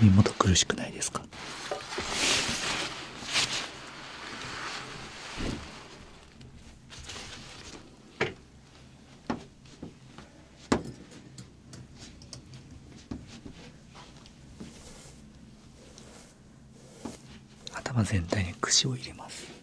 首元苦しくないですか？頭全体に櫛を入れます。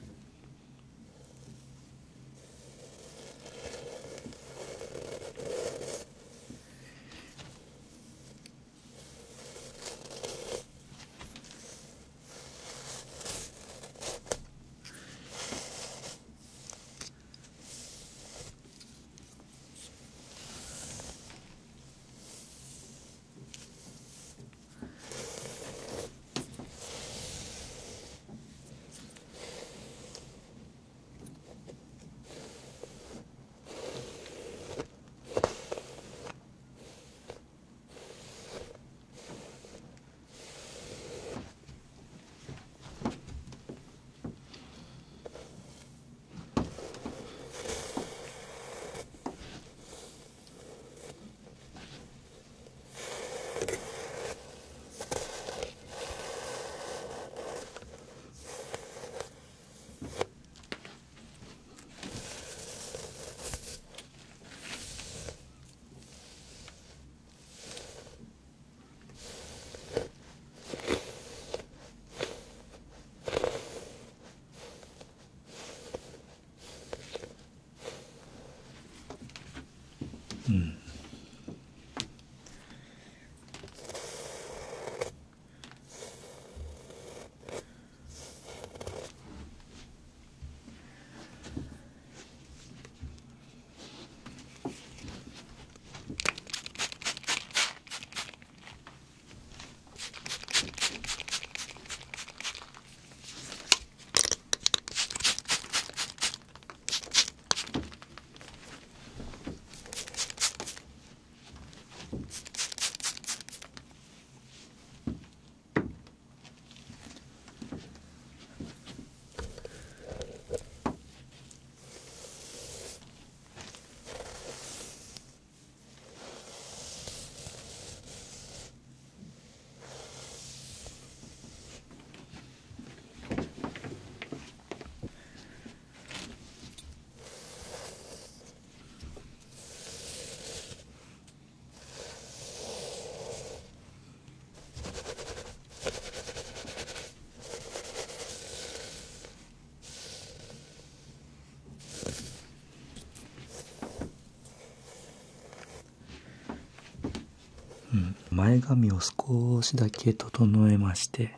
前髪を少しだけ整えまして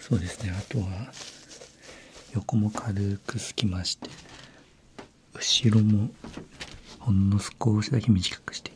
そうですね。あとは横も軽くすきまして後ろもほんの少しだけ短くして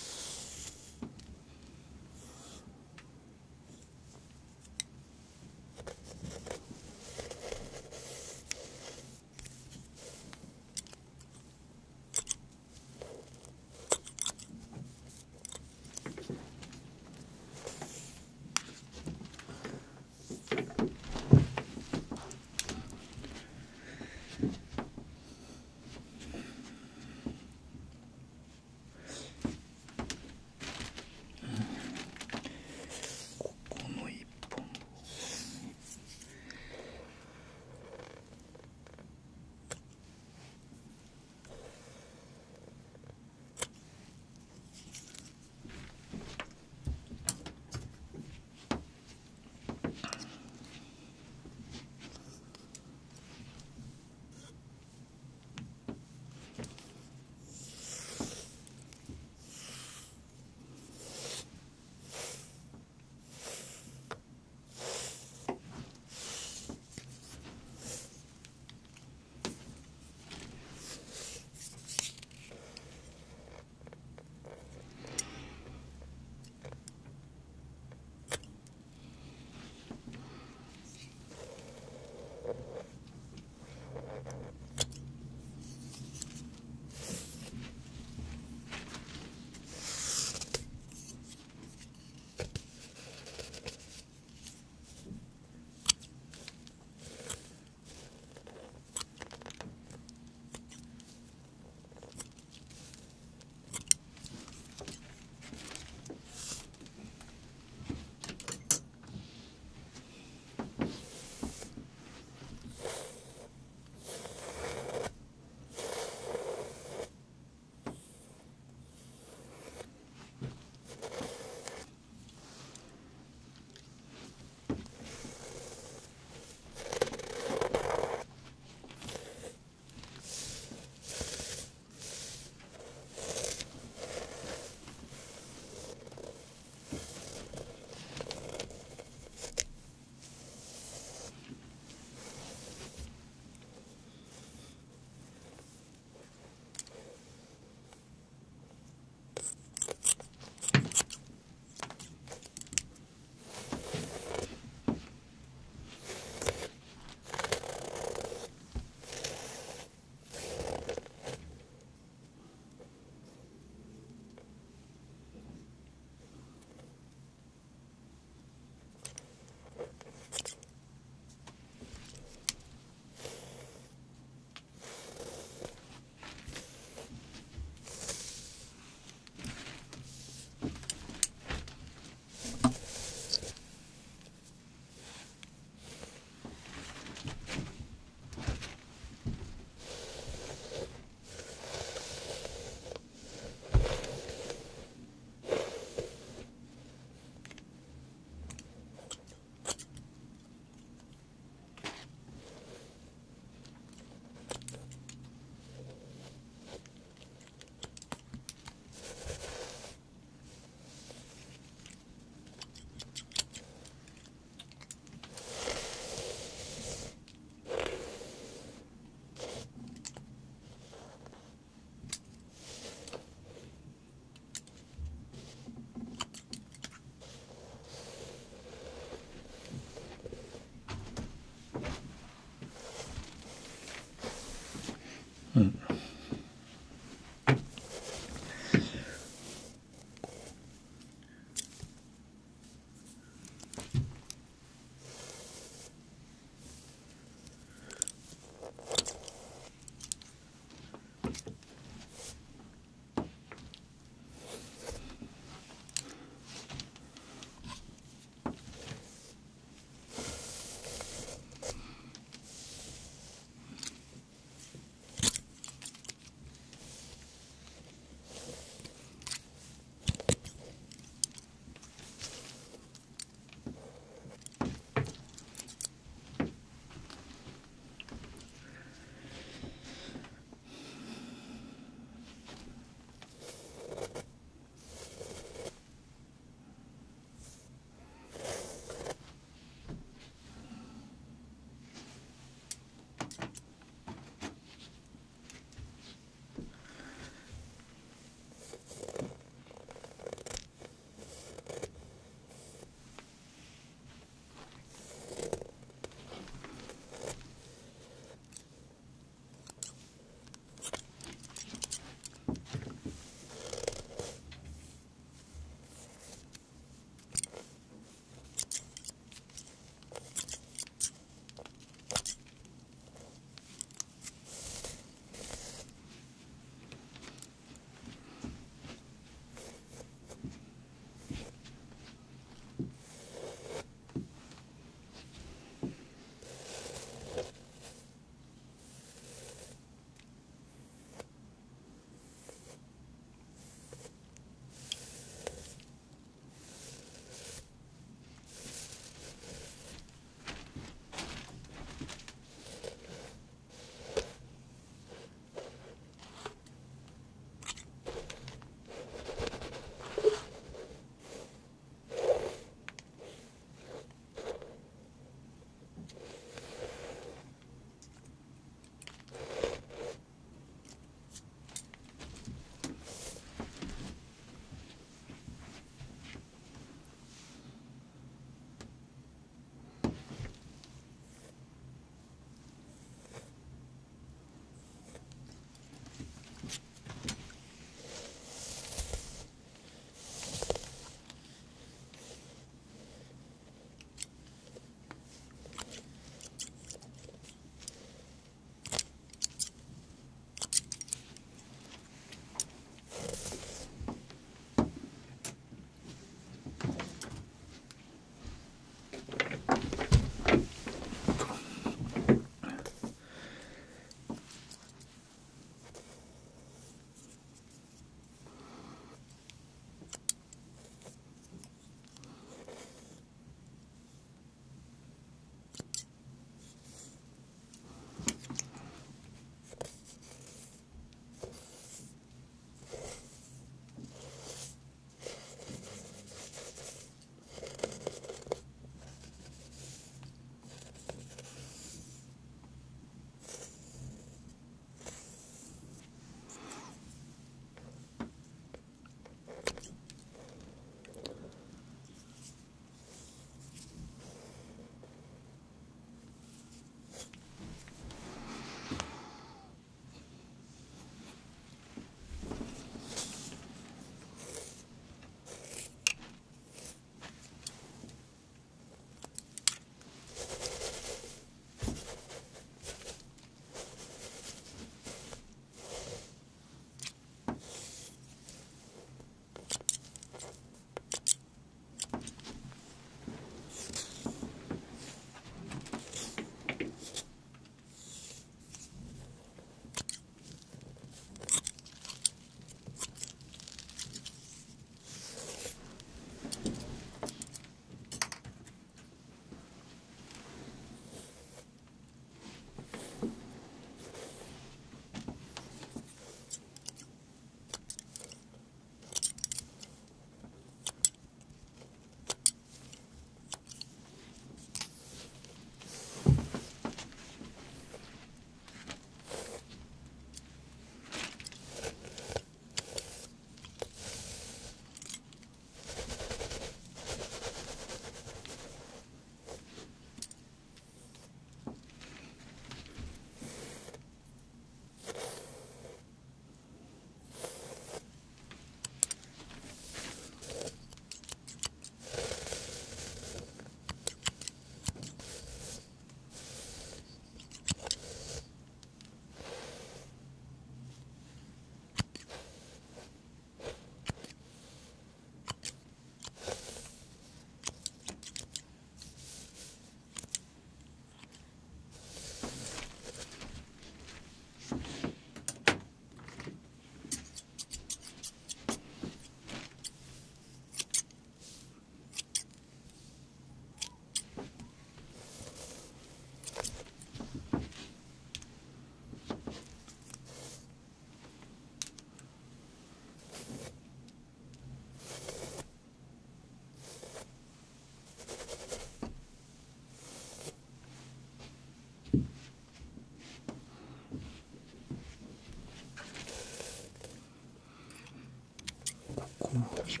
を一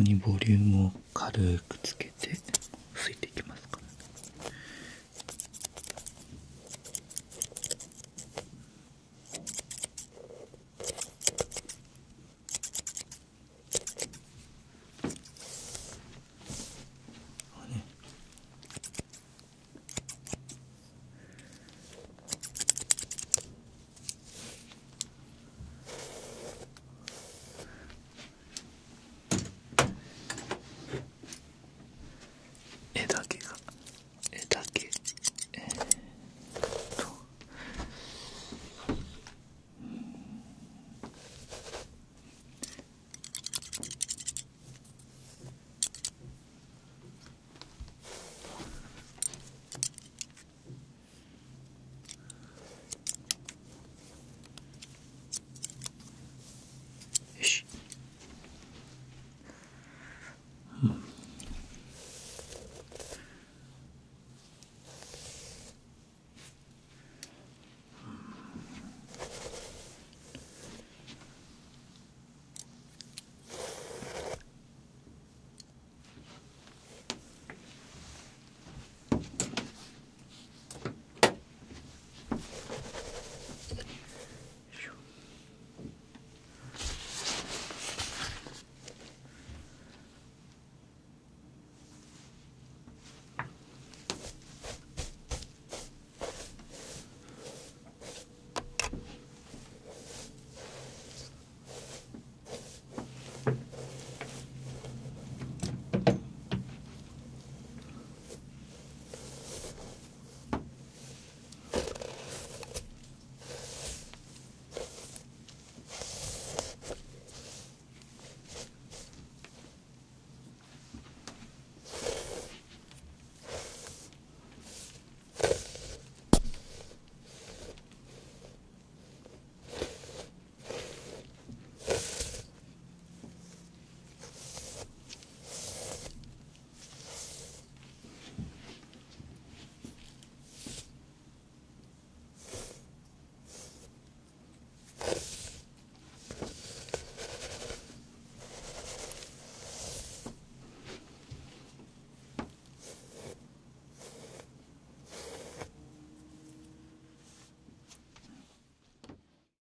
こにボリュームを軽くつけて。